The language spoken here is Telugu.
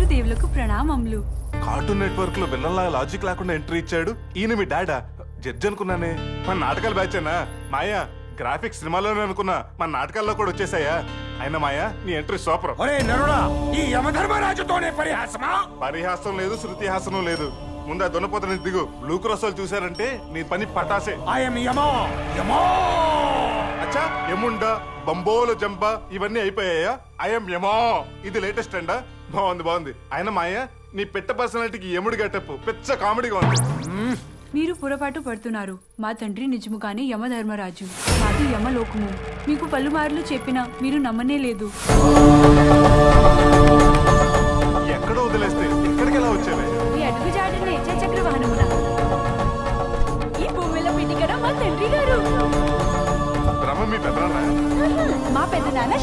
పితృదేవులకు ప్రణామములు. కార్టూన్ నెట్వర్క్లో విల్లన్లా లాజిక్ లేకుండా ఎంట్రీ ఇచ్చాడు. ఈయన మీ డాడా? జడ్జి అనుకున్నానే. మన నాటకాలు బ్యాచేనా? మాయా గ్రాఫిక్స్ సినిమాలోనే అనుకున్నా. మన నాటకాల్లో కూడా వచ్చేసాయా? అయినా మాయా నీ ఎంట్రీ సూపర్. ఒరే నరుడా ఈ యమధర్మరాజుతోనే పరిహాసమా? పరిహాసం లేదు శృతిహాసనం లేదు. ముందు ఆ దున్నపోతని దిగు. బ్లూ క్రాస్ వాళ్ళు చూసారంటే నీ పని పటాసే. ఐఎమ్ యమా యమా! ఎముండ బంబోలు జంప ఇవన్నీ అయిపోయాయా? ఐఎమ్ యమో. ఇది లేటెస్ట్ అండా? బాగుంది బాగుంది. ఆయన మాయ నీ పెట్ట పర్సనాలిటీకి ఎముడు గెటప్. పెచ్చ కామెడీగా ఉంది. మీరు పొరపాటు పడుతున్నారు. మా తండ్రి నిజముగానే యమధర్మరాజు. మాది యమలోకము. మీకు పలుమార్లు చెప్పినా మీరు నమ్మనే లేదు. मम्मी पेपरा रहा माँ पेदनाना